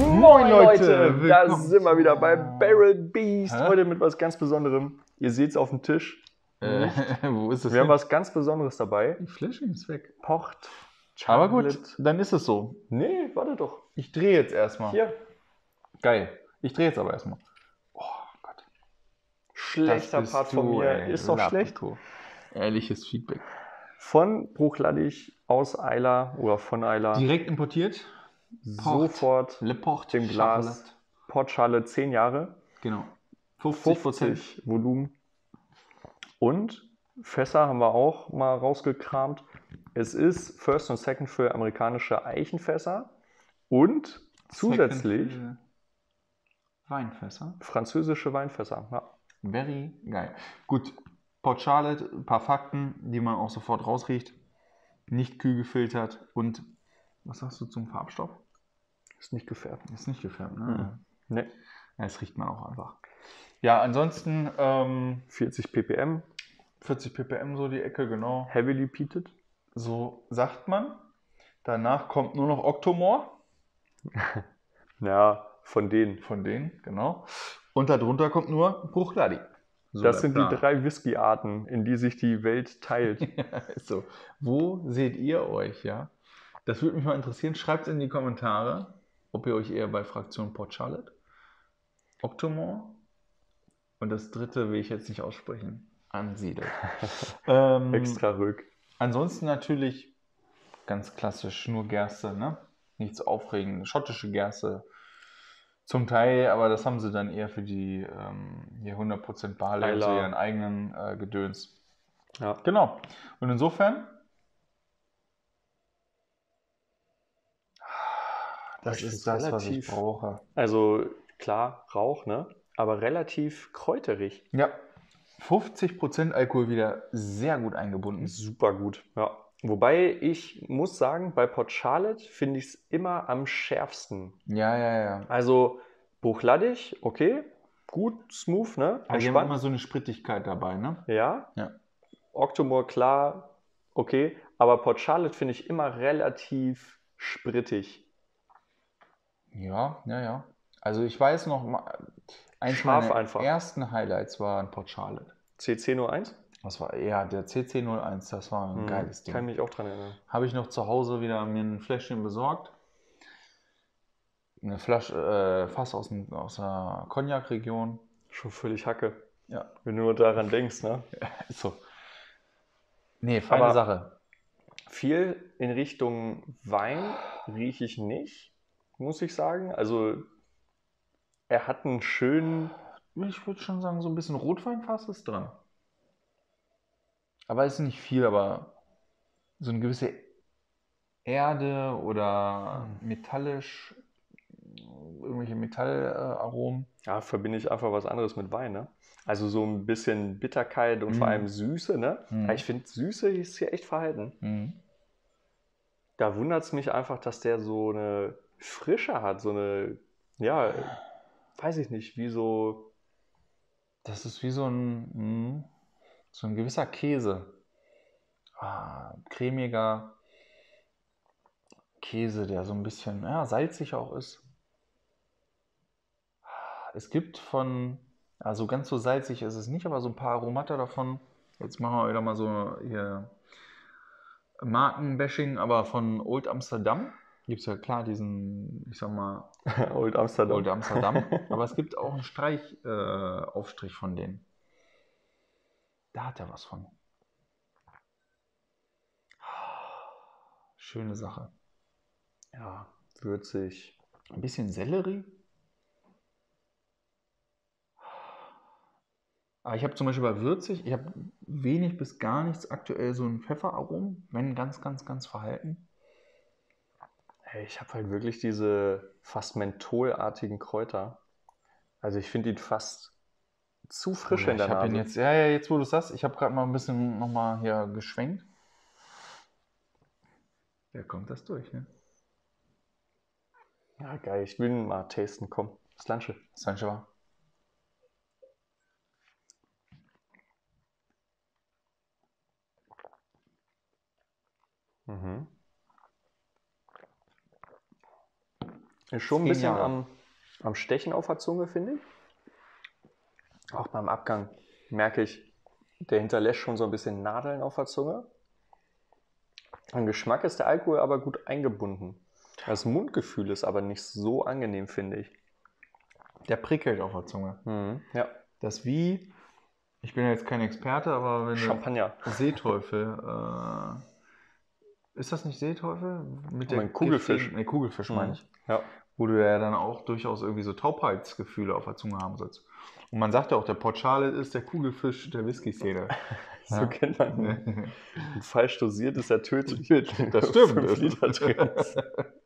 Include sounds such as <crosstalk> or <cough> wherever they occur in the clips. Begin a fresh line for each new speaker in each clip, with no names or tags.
Moin Leute, da
willkommen
sind wir wieder bei Barrel Beast.
Hä?
Heute mit was ganz Besonderem. Ihr seht es auf dem Tisch.
Äh, <laughs> wo ist das?
Wir haben was ganz Besonderes dabei.
Die Fläschchen ist weg.
Pocht.
Aber gut,
Chocolate.
dann ist es so.
Nee, warte doch.
Ich drehe jetzt erstmal.
Hier.
Geil. Ich drehe jetzt aber erstmal. Oh Gott.
Schlechter Part von
du,
mir.
ey.
Ist doch schlecht.
Ehrliches Feedback.
Von Bruchladdig aus Eiler oder von Eiler.
Direkt importiert. Pocht.
Sofort
Le Port.
dem Glas. Portschale 10 Jahre.
Genau. 50
50 Volumen. Und Fässer haben wir auch mal rausgekramt. Es ist First und Second für amerikanische Eichenfässer und zusätzlich
Weinfässer.
französische Weinfässer. Ja.
Very geil. Gut, Port Charlotte, ein paar Fakten, die man auch sofort rausriecht. Nicht kühl gefiltert und was sagst du zum Farbstoff?
Ist nicht gefärbt.
Ist nicht gefärbt, ne?
Ne.
Ja, das riecht man auch einfach. Ja, ansonsten ähm,
40 ppm,
40 ppm so die Ecke, genau.
heavily peated.
So sagt man. Danach kommt nur noch Octomore <laughs>
Ja, von denen.
von denen, genau. Und darunter kommt nur Bruchladi. So
das sind
Plan.
die drei Whisky-Arten, in die sich die Welt teilt. <laughs>
So. Wo seht ihr euch, ja? Das würde mich mal interessieren. Schreibt es in die Kommentare, ob ihr euch eher bei Fraktion Port Charlotte, Octomore und das dritte will ich jetzt nicht aussprechen, ansiedelt. <laughs> ähm,
Extra rück.
Ansonsten natürlich ganz klassisch nur Gerste, ne? Nichts aufregend. Schottische Gerste zum Teil, aber das haben sie dann eher für die ähm, hier 100% Barley, also ihren eigenen äh, Gedöns.
Ja.
Genau. Und insofern, das ist das, was ich
relativ-
brauche.
Also klar, Rauch, ne? Aber relativ kräuterig.
Ja, 50% Alkohol wieder sehr gut eingebunden.
Super gut, ja. Wobei ich muss sagen, bei Port Charlotte finde ich es immer am schärfsten.
Ja, ja, ja.
Also Bruchladdig, okay, gut, smooth, ne?
Aber
Entspannt.
immer so eine Sprittigkeit dabei, ne?
Ja.
Ja.
Octomore, klar, okay. Aber Port Charlotte finde ich immer relativ sprittig.
Ja, ja, ja. Also ich weiß noch, mal, eins
Scharf
meiner
einfach.
ersten Highlights war ein Port Charlotte.
CC01?
Das war ja der CC01, das war ein
Hm,
geiles
Kann
Ding.
mich auch dran erinnern.
Habe ich noch zu Hause wieder mir ein Fläschchen besorgt. Eine Flasche, äh, Fass aus, dem, aus der Cognac-Region.
Schon völlig Hacke.
Ja,
Wenn du nur daran denkst, ne? <laughs>
so. Nee, feine
Aber-
Sache.
Viel in Richtung Wein rieche ich nicht, muss ich sagen. Also er hat einen schönen,
Ich würde schon sagen, so ein bisschen Rotweinfass ist dran. Aber es ist nicht viel, aber so eine gewisse Erde oder metallisch, irgendwelche Metallaromen.
ja, verbinde ich einfach was anderes mit Wein, ne? Also so ein bisschen Bitterkeit und vor
Mhm.
allem Süße, ne?
Mhm.
Aber ich finde, Süße ist hier echt verhalten.
Mhm.
Da wundert es mich einfach, dass der so eine Frische hat, so eine, ja, weiß ich nicht, wie so,
Das ist wie so ein, mhm, so ein gewisser Käse. Ah, cremiger Käse, der so ein bisschen ja, salzig auch ist. Es gibt von, also ganz so salzig ist es nicht, aber so ein paar Aromata davon. Jetzt machen wir wieder mal so hier Markenbashing, aber von Old Amsterdam gibt es ja klar diesen, ich sag mal, <laughs>
Old Amsterdam.
Old Amsterdam. <laughs> Aber es gibt auch einen Streich, äh, Aufstrich von denen. Da hat er was von. Schöne Sache.
Ja, würzig.
Ein bisschen Sellerie. Aber ich habe zum Beispiel bei würzig, ich habe wenig bis gar nichts aktuell so ein Pfefferarom, wenn ganz, ganz, ganz verhalten.
Ich habe halt wirklich diese fast mentholartigen Kräuter. Also ich finde ihn fast zu frisch in der
ich
Nase.
jetzt, ja, ja, jetzt wo du es sagst, ich habe gerade mal ein bisschen nochmal hier geschwenkt. Da kommt das durch, ne?
Ja, geil, ich will ihn mal tasten. Komm, das Lunche.
Sancho.
Mhm. Ist schon ein bisschen am, am Stechen auf der Zunge, finde ich. Auch beim Abgang merke ich, der hinterlässt schon so ein bisschen Nadeln auf der Zunge. Am Geschmack ist der Alkohol aber gut eingebunden. Das Mundgefühl ist aber nicht so angenehm, finde ich.
Der prickelt auf der Zunge.
Mhm. Ja,
Das wie, ich bin ja jetzt kein Experte, aber wenn
Champagner.
Seeteufel, äh, ist das nicht Seeteufel? Mit
Aber ein Kugelfisch.
Nee, Kugelfisch meine ich.
Ja.
Wo du ja dann auch durchaus irgendwie so Taubheitsgefühle auf der Zunge haben sollst. Und man sagt ja auch, der Port Charlotte ist der Kugelfisch der Whisky-Szene. <laughs>
So
Ja.
kennt man ihn. Und falsch dosiert ist er tödlich. <laughs>
Das stimmt.
Fünf Liter drin.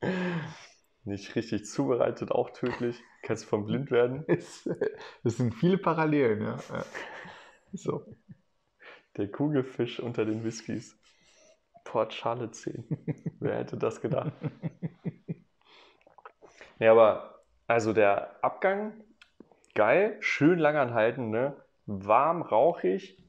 <laughs> Nicht richtig zubereitet, auch tödlich. Kannst von blind werden.
Es, es sind viele Parallelen, ja. ja. So.
Der Kugelfisch unter den Whiskys. Port Charlotte 10. Wer hätte das gedacht? Ja, aber also der Abgang, geil, schön lang anhalten, ne? Warm, rauchig.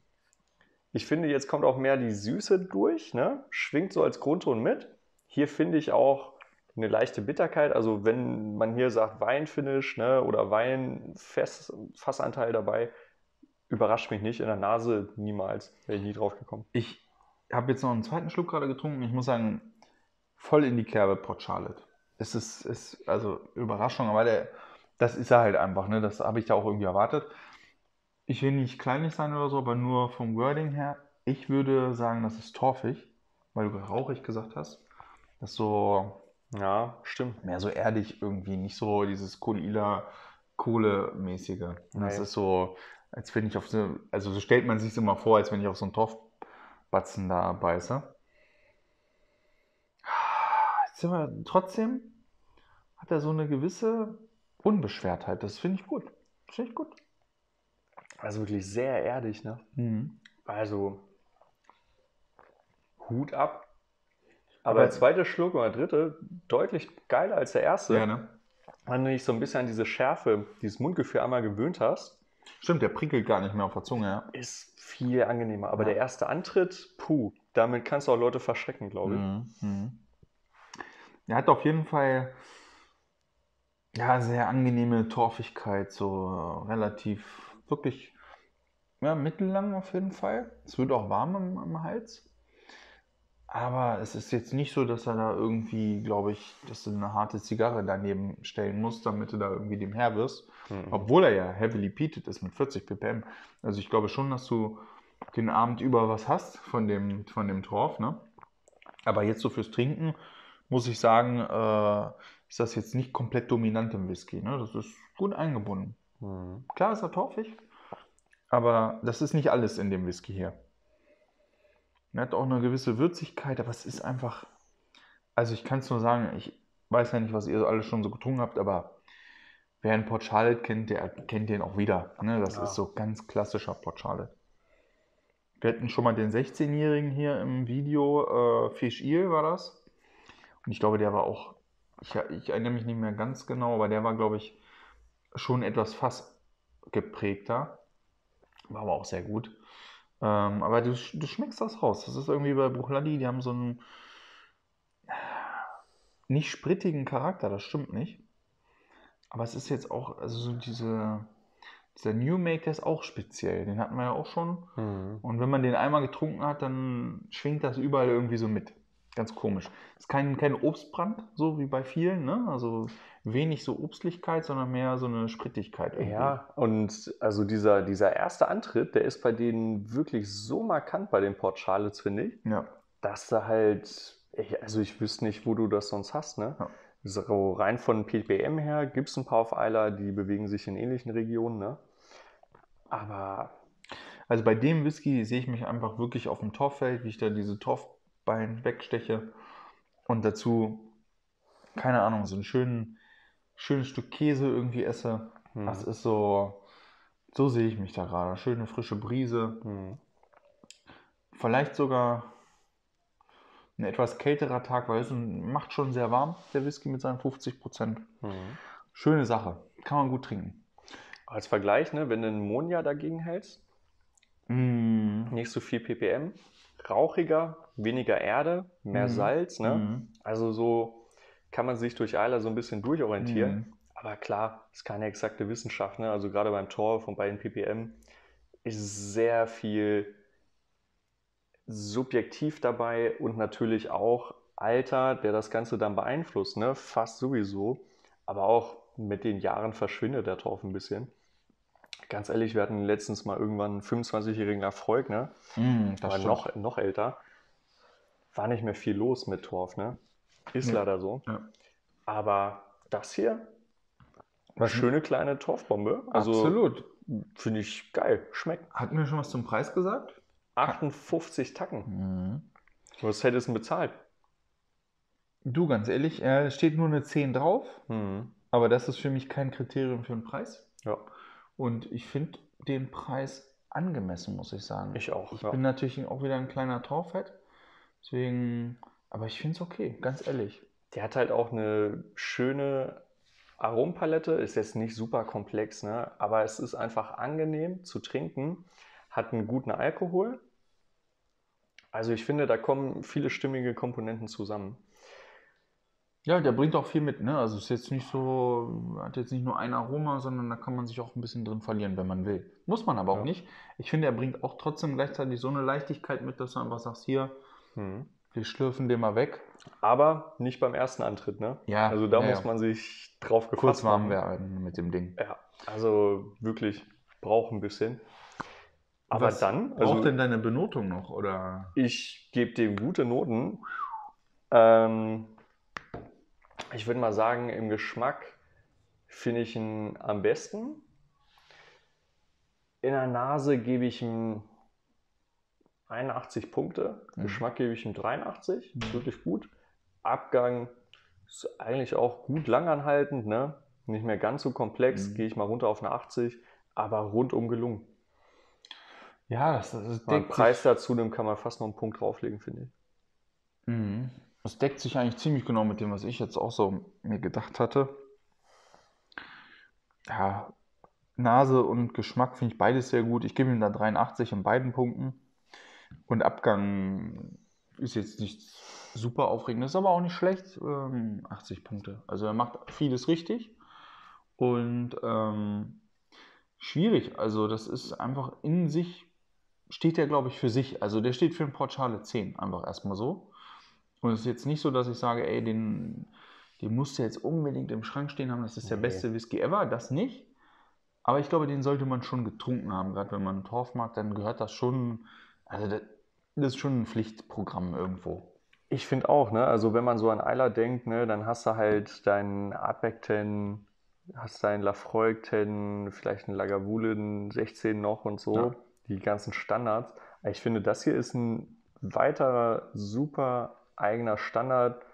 Ich finde, jetzt kommt auch mehr die Süße durch, ne? Schwingt so als Grundton mit. Hier finde ich auch eine leichte Bitterkeit. Also wenn man hier sagt Weinfinish, ne? Oder Weinfassanteil dabei, überrascht mich nicht. In der Nase niemals. Wäre ich nie drauf gekommen.
Ich habe jetzt noch einen zweiten Schluck gerade getrunken. Ich muss sagen, voll in die Kerbe Port Charlotte. Es ist, ist also Überraschung, aber der, das ist er halt einfach. Ne? Das habe ich da auch irgendwie erwartet. Ich will nicht kleinlich sein oder so, aber nur vom Wording her. Ich würde sagen, das ist torfig, weil du rauchig gesagt hast. Das ist so
Ja, stimmt.
mehr so erdig irgendwie, nicht so dieses Kohlila Kohle-mäßige. Das ist so, als wenn ich auf so, also so stellt man sich immer vor, als wenn ich auf so einen Torfbatzen da beiße. Jetzt sind wir, trotzdem hat er so eine gewisse Unbeschwertheit. Das finde ich gut. Finde ich gut.
Also wirklich sehr erdig, ne? Also Hut ab. Aber,
Aber-
der zweite Schluck oder der dritte deutlich geiler als der erste.
Ja, ne?
Wenn du dich so ein bisschen an diese Schärfe, dieses Mundgefühl einmal gewöhnt hast,
Stimmt, der prickelt gar nicht mehr auf der Zunge, ja.
ist viel angenehmer. Aber
Ja.
der erste Antritt, puh, damit kannst du auch Leute verschrecken, glaube ich.
Mhm. Mhm. Er hat auf jeden Fall ja, sehr angenehme Torfigkeit, so relativ, wirklich ja, mittellang auf jeden Fall. Es wird auch warm im, im Hals. Aber es ist jetzt nicht so, dass er da irgendwie, glaube ich, dass du eine harte Zigarre daneben stellen musst, damit du da irgendwie dem Herr wirst.
Mhm.
Obwohl er ja heavily peated ist mit 40 ppm. Also ich glaube schon, dass du den Abend über was hast von dem, von dem Torf. Ne? Aber jetzt so fürs Trinken muss ich sagen, äh, ist das jetzt nicht komplett dominant im Whisky. Ne? Das ist gut eingebunden.
Mhm.
Klar ist er torfig, aber das ist nicht alles in dem Whisky hier. Er hat auch eine gewisse Würzigkeit, aber es ist einfach. Also ich kann es nur sagen, ich weiß ja nicht, was ihr alle schon so getrunken habt, aber wer einen Port Charlotte kennt, der kennt den auch wieder. Ne? Das
Ja.
ist so ganz klassischer Port Charlotte. Wir hatten schon mal den 16-Jährigen hier im Video, äh, Fish Eel war das. Und ich glaube, der war auch, ich, ich erinnere mich nicht mehr ganz genau, aber der war, glaube ich, schon etwas fassgeprägter. War aber auch sehr gut. Ähm, aber du, du schmeckst das raus. Das ist irgendwie bei Bruchladi, die haben so einen nicht sprittigen Charakter, das stimmt nicht. Aber es ist jetzt auch, also so diese, dieser New Make, der ist auch speziell. Den hatten wir ja auch schon.
Mhm.
Und wenn man den einmal getrunken hat, dann schwingt das überall irgendwie so mit. Ganz komisch. Ist kein, kein Obstbrand, so wie bei vielen, ne? Also wenig so Obstlichkeit, sondern mehr so eine Sprittigkeit. irgendwie.
Ja, und also dieser, dieser erste Antritt, der ist bei denen wirklich so markant bei den Port Charlottes, finde ich,
Ja.
dass da halt, also ich wüsste nicht, wo du das sonst hast, ne?
Ja.
So rein von ppm her gibt es ein paar auf Eiler, die bewegen sich in ähnlichen Regionen, ne? Aber
Also bei dem Whisky sehe ich mich einfach wirklich auf dem Torffeld, wie ich da diese Torfbein wegsteche und dazu, keine Ahnung, so ein schönen, schönes Stück Käse irgendwie esse.
hm,
Das ist so, so sehe ich mich da gerade. Schöne frische Brise.
hm,
Vielleicht sogar ein etwas kälterer Tag, weil es macht schon sehr warm, der Whisky mit seinen 50 Prozent.
hm.
Schöne Sache. Kann man gut trinken.
Als Vergleich, ne, wenn du einen Monja dagegen hältst,
Mm.
nicht so viel ppm, rauchiger, weniger Erde, mehr
Mhm.
Salz, ne?
Mhm.
Also so, kann man sich durch Eiler so ein bisschen durchorientieren.
Mhm.
Aber klar, ist keine exakte Wissenschaft. Ne? Also gerade beim Tor von beiden ppm ist sehr viel subjektiv dabei und natürlich auch Alter, der das Ganze dann beeinflusst. Ne? Fast sowieso. Aber auch mit den Jahren verschwindet der Torf ein bisschen. Ganz ehrlich, wir hatten letztens mal irgendwann einen 25-jährigen Erfolg, ne?
Mhm, das stimmt.
noch, noch älter. War nicht mehr viel los mit Torf, ne? Ist
Ja.
leider so.
Ja.
Aber das hier,
Was-
schöne kleine Torfbombe. Also
Absolut.
finde ich geil. Schmeckt.
Hatten wir schon was zum Preis gesagt?
58 Tacken.
Mhm.
Was hättest du denn bezahlt?
Du, ganz ehrlich, äh, steht nur eine 10 drauf,
Mhm.
aber das ist für mich kein Kriterium für einen Preis.
Ja,
Und ich finde den Preis angemessen, muss ich sagen.
ich auch.
Ich
ja.
bin natürlich auch wieder ein kleiner Torfett. Deswegen, aber ich finde es okay, ganz ehrlich.
Der hat halt auch eine schöne Arompalette, ist jetzt nicht super komplex, ne? aber es ist einfach angenehm zu trinken, hat einen guten Alkohol. Also ich finde, da kommen viele stimmige Komponenten zusammen.
Ja, der bringt auch viel mit, ne? Also ist jetzt nicht so, hat jetzt nicht nur ein Aroma, sondern da kann man sich auch ein bisschen drin verlieren, wenn man will. Muss man aber auch
Ja.
nicht. Ich finde, er bringt auch trotzdem gleichzeitig so eine Leichtigkeit mit, dass du einfach sagst, hier,
Mhm.
wir schlürfen den mal weg.
Aber nicht beim ersten Antritt, ne?
Ja,
Also da
ja,
muss man sich drauf gefasst
Kurz warm werden mit dem Ding.
Ja, also wirklich braucht ein bisschen. Aber
Was
dann,
Braucht
also
denn deine Benotung noch? Oder?
ich gebe dem gute Noten. Ähm, ich würde mal sagen, im Geschmack finde ich ihn am besten. In der Nase gebe ich ihm 81 Punkte.
Mhm.
Geschmack gebe ich ihm 83.
Mhm.
Wirklich gut. Abgang ist eigentlich auch gut langanhaltend. Ne? Nicht mehr ganz so komplex.
Mhm.
Gehe ich mal runter auf eine 80. Aber rundum gelungen.
Ja, das, das
Wenn man einen
deckt
Preis dazu nimmt, kann man fast noch einen Punkt drauflegen, finde ich.
Mhm. Das deckt sich eigentlich ziemlich genau mit dem, was ich jetzt auch so mir gedacht hatte. Ja, Nase und Geschmack finde ich beides sehr gut. Ich gebe ihm da 83 in beiden Punkten. Und Abgang ist jetzt nichts super aufregendes, aber auch nicht schlecht. Ähm, 80 Punkte. Also er macht vieles richtig. Und ähm, schwierig. Also das ist einfach in sich, steht der, glaube ich, für sich. Also der steht für einen Port Charlotte 10, einfach erstmal so. Und es ist jetzt nicht so, dass ich sage, ey, den, den musst du jetzt unbedingt im Schrank stehen haben, das ist der
Nee.
beste Whisky ever. Das nicht. Aber ich glaube, den sollte man schon getrunken haben. Gerade wenn man einen Torf mag, dann gehört das schon, also das, das ist schon ein Pflichtprogramm irgendwo.
Ich finde auch, ne? Also wenn man so an Eiler denkt, ne, dann hast du halt deinen Artback 10, hast deinen Lafroig 10, vielleicht einen Lagavulin 16 noch und so,
Ja.
die ganzen Standards. Ich finde, das hier ist ein weiterer super eigener Standard.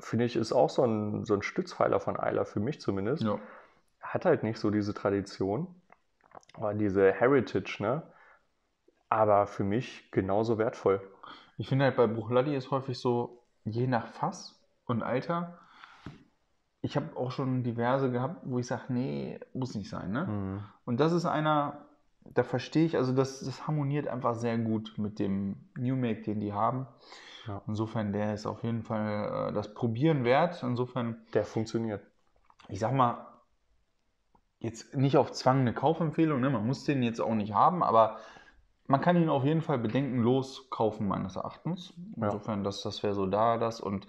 Finde ich, ist auch so ein, so ein Stützpfeiler von Eiler, für mich zumindest.
Ja.
Hat halt nicht so diese Tradition, aber diese Heritage, ne? Aber für mich genauso wertvoll.
Ich finde halt bei Bruchladi ist häufig so, je nach Fass und Alter. Ich habe auch schon diverse gehabt, wo ich sage, nee, muss nicht sein. Ne?
Mhm.
Und das ist einer, da verstehe ich, also das, das harmoniert einfach sehr gut mit dem New Make, den die haben.
Ja.
Insofern, der ist auf jeden Fall äh, das Probieren wert. Insofern,
Der funktioniert.
ich sag mal, jetzt nicht auf Zwang eine Kaufempfehlung, ne? man muss den jetzt auch nicht haben, aber man kann ihn auf jeden Fall bedenkenlos kaufen, meines Erachtens.
Ja.
Insofern, das, das wäre so da das. Und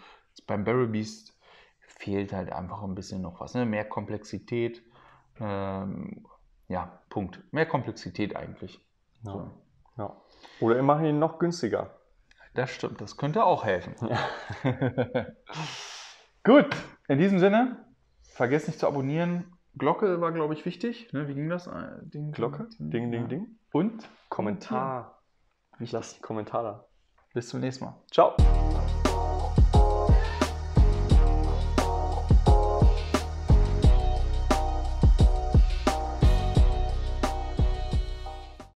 beim Barrel Beast fehlt halt einfach ein bisschen noch was. Ne? Mehr Komplexität. Ähm, ja, Punkt. Mehr Komplexität eigentlich.
Ja.
So.
Ja. Oder wir machen ihn noch günstiger.
Das stimmt, das könnte auch helfen. <laughs> Gut, in diesem Sinne, vergesst nicht zu abonnieren. Glocke war, glaube ich, wichtig. Ne? Wie ging das? Äh, Ding,
Glocke? Ding, ding,
Ja.
ding.
Und
Kommentar. Lasst einen Kommentar da.
bis zum nächsten Mal.
Ciao.